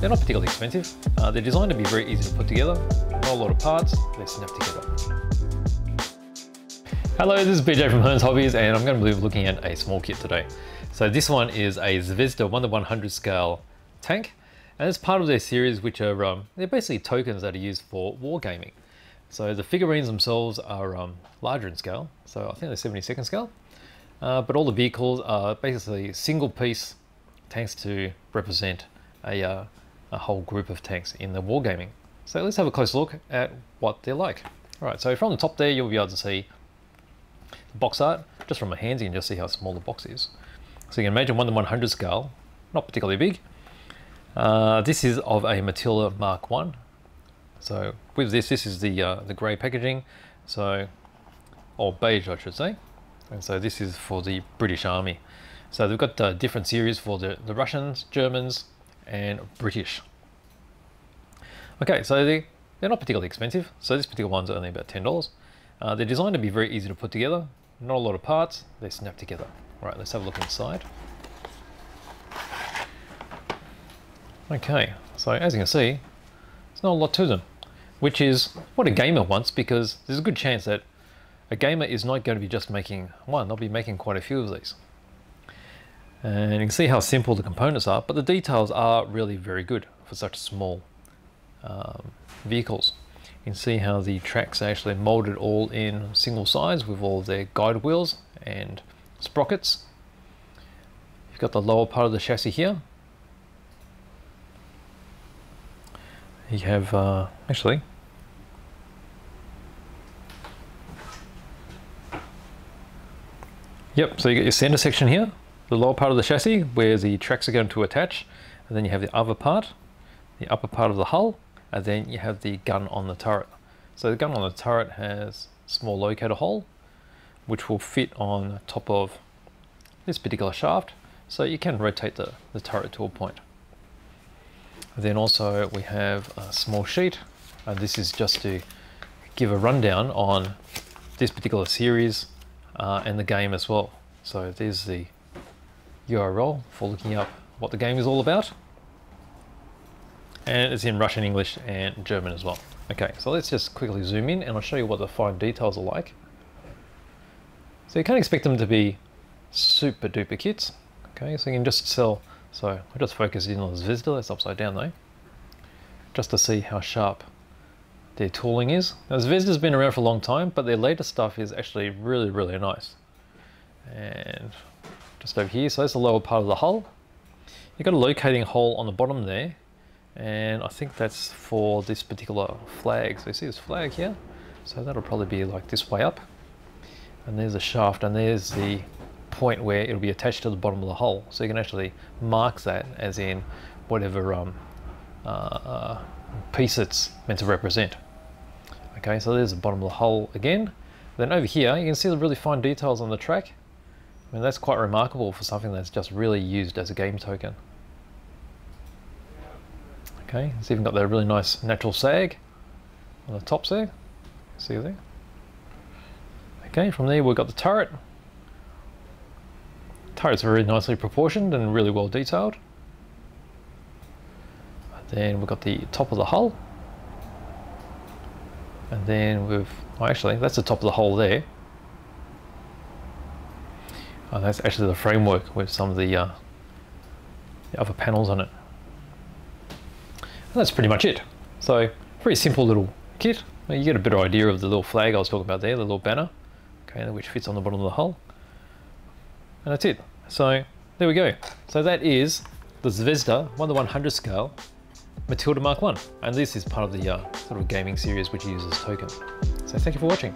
they're not particularly expensive. Uh, they're designed to be very easy to put together. Not a lot of parts, they snap together. Hello, this is BJ from Hearns Hobbies and I'm going to be looking at a small kit today. So this one is a Zvezda 1 to 100 scale tank and it's part of their series which are, um, they're basically tokens that are used for wargaming. So the figurines themselves are um, larger in scale, so I think they're 72nd scale. Uh, but all the vehicles are basically single piece tanks to represent a, uh, a whole group of tanks in the wargaming. So let's have a close look at what they're like. All right, so from the top there, you'll be able to see the box art. Just from my hands, you can just see how small the box is. So you can imagine 1 to 100 scale, not particularly big. Uh, this is of a Matilda Mark 1. So with this, this is the, uh, the grey packaging, so or beige I should say. And so this is for the British Army. So they've got uh, different series for the, the Russians, Germans, and British. Okay, so they, they're not particularly expensive. So this particular one's only about $10. Uh, they're designed to be very easy to put together. Not a lot of parts, they snap together. All right, let's have a look inside. Okay, so as you can see, there's not a lot to them, which is what a gamer wants because there's a good chance that a gamer is not going to be just making one, they'll be making quite a few of these. And you can see how simple the components are, but the details are really very good for such small um, vehicles. You can see how the tracks are actually molded all in single size with all their guide wheels and sprockets. You've got the lower part of the chassis here. You have, uh, actually, Yep, so you get your center section here, the lower part of the chassis where the tracks are going to attach, and then you have the other part, the upper part of the hull, and then you have the gun on the turret. So the gun on the turret has a small locator hole, which will fit on top of this particular shaft, so you can rotate the, the turret to a point. then also we have a small sheet, and this is just to give a rundown on this particular series uh, and the game as well. So there's the URL for looking up what the game is all about. And it's in Russian, English, and German as well. Okay, so let's just quickly zoom in and I'll show you what the fine details are like. So you can't expect them to be super duper kits. Okay, so you can just sell, so I just focus in on this Zvezda, that's upside down though, just to see how sharp their tooling is. Now Zvezda's been around for a long time, but their latest stuff is actually really, really nice. And just over here, so that's the lower part of the hull. You've got a locating hole on the bottom there, and I think that's for this particular flag. So you see this flag here? So that'll probably be like this way up. And there's a shaft, and there's the point where it'll be attached to the bottom of the hull. So you can actually mark that as in whatever um, uh, uh, piece it's meant to represent. Okay, so there's the bottom of the hull again. Then over here, you can see the really fine details on the track. I mean, that's quite remarkable for something that's just really used as a game token. Okay, it's even got that really nice natural sag on the top there. See there? Okay, from there we've got the turret. Turret's very nicely proportioned and really well detailed. Then we've got the top of the hull. And then we've, well actually that's the top of the hull there. Oh, that's actually the framework with some of the, uh, the other panels on it. And that's pretty much it. So pretty simple little kit. You get a better idea of the little flag I was talking about there, the little banner, okay, which fits on the bottom of the hull. And that's it. So there we go. So that is the Zvezda 1 to 100 scale Matilda Mark 1. And this is part of the uh, sort of gaming series which uses token. So thank you for watching.